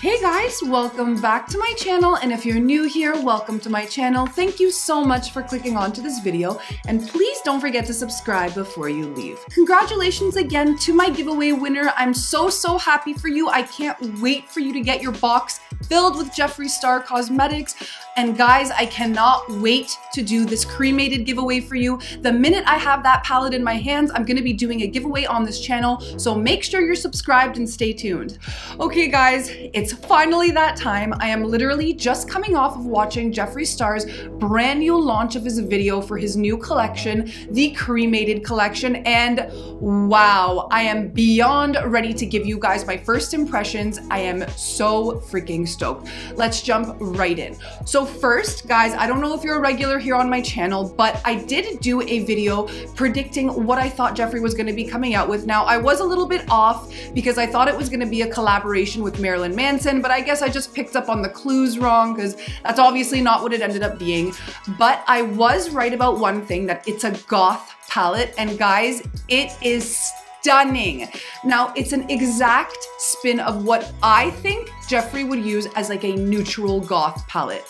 Hey guys, welcome back to my channel and if you're new here, welcome to my channel. Thank you so much for clicking onto this video and please don't forget to subscribe before you leave. Congratulations again to my giveaway winner. I'm so, so happy for you. I can't wait for you to get your box filled with Jeffree Star Cosmetics. And guys, I cannot wait to do this cremated giveaway for you. The minute I have that palette in my hands, I'm gonna be doing a giveaway on this channel, so make sure you're subscribed and stay tuned. Okay guys, it's finally that time. I am literally just coming off of watching Jeffree Star's brand new launch of his video for his new collection, the Cremated Collection, and wow, I am beyond ready to give you guys my first impressions. I am so freaking stoked. Let's jump right in. So first, guys, I don't know if you're a regular here on my channel, but I did do a video predicting what I thought Jeffree was gonna be coming out with. Now, I was a little bit off because I thought it was gonna be a collaboration with Marilyn Manson, but I guess I just picked up on the clues wrong because that's obviously not what it ended up being. But I was right about one thing, that it's a goth palette, and guys, it is stunning. Now, it's an exact spin of what I think Jeffree would use as like a neutral goth palette.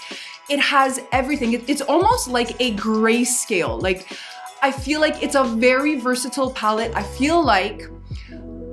It has everything. It's almost like a grayscale. Like, I feel like it's a very versatile palette. I feel like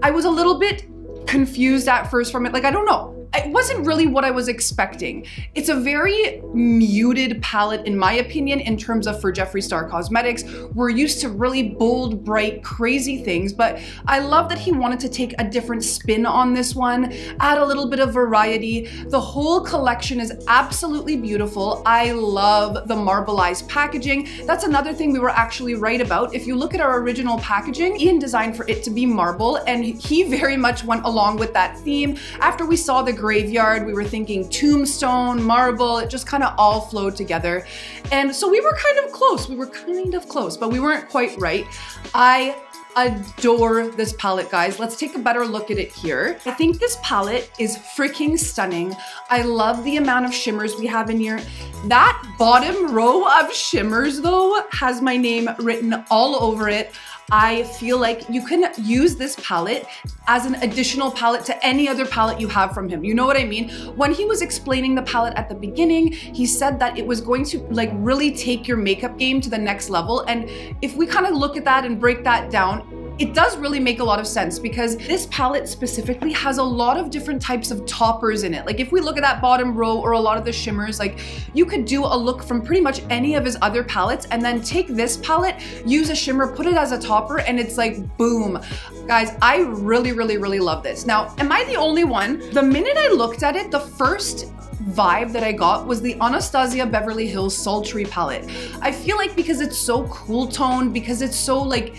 I was a little bit confused at first from it. Like, I don't know it wasn't really what I was expecting. It's a very muted palette, in my opinion, in terms of for Jeffree Star Cosmetics. We're used to really bold, bright, crazy things, but I love that he wanted to take a different spin on this one, add a little bit of variety. The whole collection is absolutely beautiful. I love the marbleized packaging. That's another thing we were actually right about. If you look at our original packaging, Ian designed for it to be marble, and he very much went along with that theme. After we saw the graveyard. We were thinking tombstone, marble, it just kind of all flowed together. And so we were kind of close. We were kind of close, but we weren't quite right. I adore this palette, guys. Let's take a better look at it here. I think this palette is freaking stunning. I love the amount of shimmers we have in here. That bottom row of shimmers, though, has my name written all over it. I feel like you can use this palette as an additional palette to any other palette you have from him. You know what I mean? When he was explaining the palette at the beginning, he said that it was going to like really take your makeup game to the next level. And if we kind of look at that and break that down, it does really make a lot of sense because this palette specifically has a lot of different types of toppers in it. Like if we look at that bottom row or a lot of the shimmers, like you could do a look from pretty much any of his other palettes and then take this palette, use a shimmer, put it as a topper, and it's like boom. Guys, I really, really, really love this. Now, am I the only one? The minute I looked at it, the first vibe that I got was the Anastasia Beverly Hills Sultry palette. I feel like because it's so cool toned, because it's so like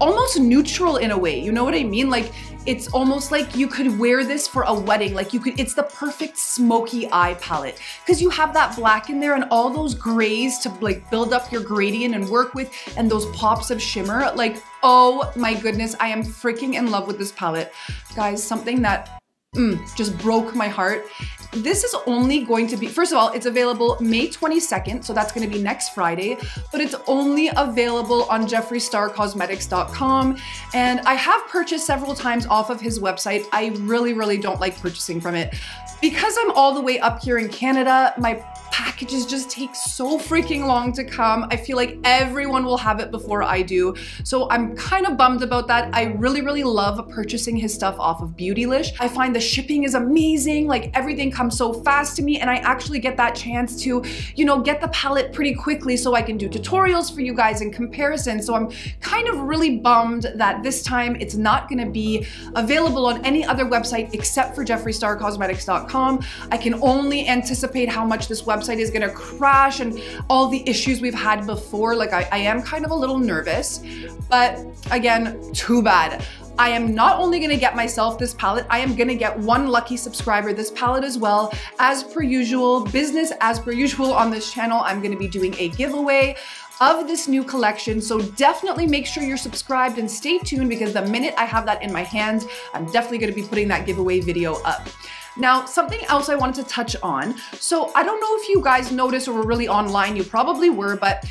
almost neutral in a way. You know what I mean? Like it's almost like you could wear this for a wedding. Like you could, it's the perfect smoky eye palette because you have that black in there and all those grays to like build up your gradient and work with and those pops of shimmer. Like, oh my goodness, I am freaking in love with this palette. Guys, something that mm, just broke my heart this is only going to be, first of all, it's available May 22nd, so that's gonna be next Friday, but it's only available on jeffreestarcosmetics.com. And I have purchased several times off of his website. I really, really don't like purchasing from it. Because I'm all the way up here in Canada, my packages just take so freaking long to come. I feel like everyone will have it before I do. So I'm kind of bummed about that. I really, really love purchasing his stuff off of Beautylish. I find the shipping is amazing. Like everything comes so fast to me and I actually get that chance to, you know, get the palette pretty quickly so I can do tutorials for you guys in comparison. So I'm kind of really bummed that this time it's not gonna be available on any other website except for jeffreestarcosmetics.com. I can only anticipate how much this website website is gonna crash and all the issues we've had before. Like I, I am kind of a little nervous, but again, too bad. I am not only gonna get myself this palette, I am gonna get one lucky subscriber this palette as well. As per usual, business as per usual on this channel, I'm gonna be doing a giveaway of this new collection. So definitely make sure you're subscribed and stay tuned because the minute I have that in my hands, I'm definitely gonna be putting that giveaway video up. Now, something else I wanted to touch on. So I don't know if you guys noticed or were really online, you probably were, but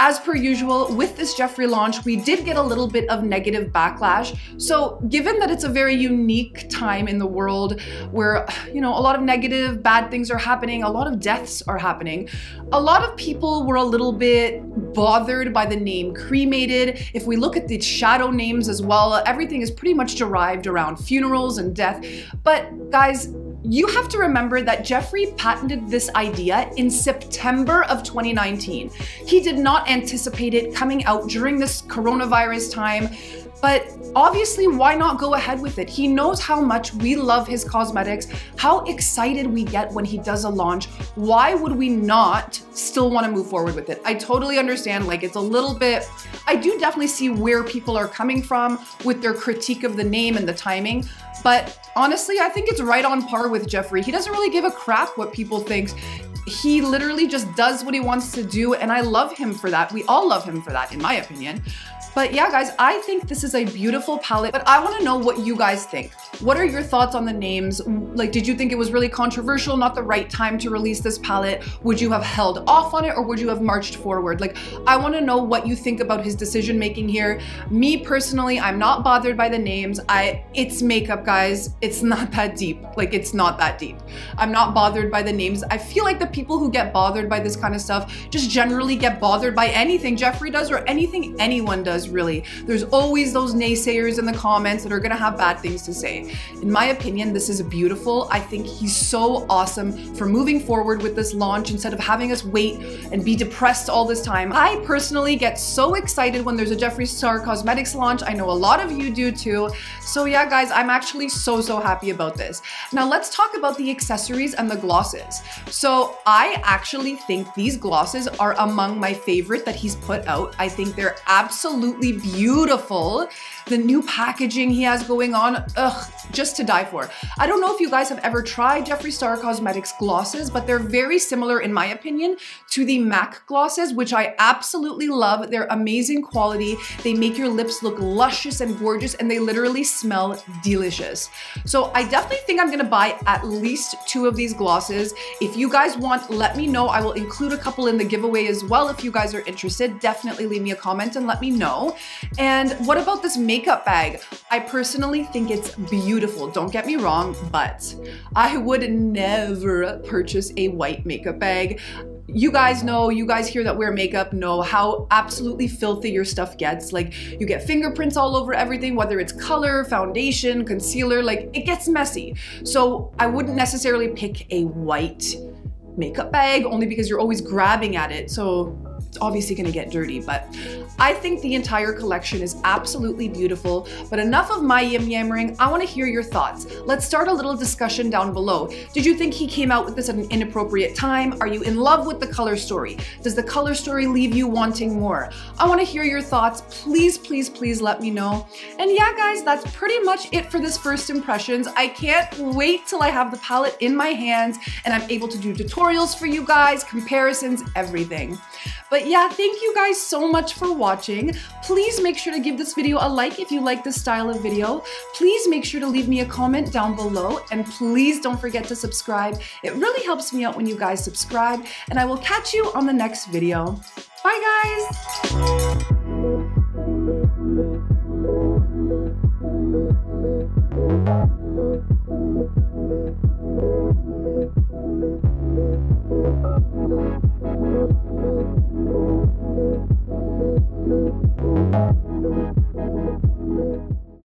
As per usual, with this Jeffree launch, we did get a little bit of negative backlash. So given that it's a very unique time in the world where, you know, a lot of negative, bad things are happening, a lot of deaths are happening, a lot of people were a little bit bothered by the name cremated. If we look at the shadow names as well, everything is pretty much derived around funerals and death. But guys, you have to remember that Jeffree patented this idea in September of 2019. He did not anticipate it coming out during this coronavirus time. But obviously, why not go ahead with it? He knows how much we love his cosmetics, how excited we get when he does a launch. Why would we not still want to move forward with it? I totally understand, like, it's a little bit, I do definitely see where people are coming from with their critique of the name and the timing. But honestly, I think it's right on par with Jeffree. He doesn't really give a crap what people think. He literally just does what he wants to do, and I love him for that. We all love him for that, in my opinion. But yeah, guys, I think this is a beautiful palette, but I wanna know what you guys think. What are your thoughts on the names? Like, did you think it was really controversial, not the right time to release this palette? Would you have held off on it or would you have marched forward? Like, I wanna know what you think about his decision making here. Me personally, I'm not bothered by the names. I, it's makeup, guys. It's not that deep. Like, it's not that deep. I'm not bothered by the names. I feel like the people who get bothered by this kind of stuff just generally get bothered by anything Jeffree does or anything anyone does really. There's always those naysayers in the comments that are gonna have bad things to say. In my opinion, this is beautiful. I think he's so awesome for moving forward with this launch instead of having us wait and be depressed all this time. I personally get so excited when there's a Jeffree Star Cosmetics launch. I know a lot of you do too. So yeah, guys, I'm actually so, so happy about this. Now let's talk about the accessories and the glosses. So I actually think these glosses are among my favorite that he's put out. I think they're absolutely beautiful. The new packaging he has going on, ugh, just to die for. I don't know if you guys have ever tried Jeffree Star Cosmetics glosses, but they're very similar, in my opinion, to the MAC glosses, which I absolutely love. They're amazing quality. They make your lips look luscious and gorgeous, and they literally smell delicious. So I definitely think I'm gonna buy at least two of these glosses. If you guys want, let me know. I will include a couple in the giveaway as well if you guys are interested. Definitely leave me a comment and let me know. And what about this makeup bag? I personally think it's beautiful. Don't get me wrong, but I would never purchase a white makeup bag you guys know, you guys here that wear makeup know how absolutely filthy your stuff gets. Like you get fingerprints all over everything, whether it's color, foundation, concealer, like it gets messy. So I wouldn't necessarily pick a white makeup bag only because you're always grabbing at it. So it's obviously gonna get dirty, but I think the entire collection is absolutely beautiful. But enough of my yim yammering, I wanna hear your thoughts. Let's start a little discussion down below. Did you think he came out with this at an inappropriate time? Are you in love with the color story? Does the color story leave you wanting more? I wanna hear your thoughts. Please, please, please let me know. And yeah, guys, that's pretty much it for this first impressions. I can't wait till I have the palette in my hands and I'm able to do tutorials for you guys, comparisons, everything. But yeah, thank you guys so much for watching. Please make sure to give this video a like if you like this style of video. Please make sure to leave me a comment down below and please don't forget to subscribe. It really helps me out when you guys subscribe and I will catch you on the next video. Bye guys!